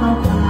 好吧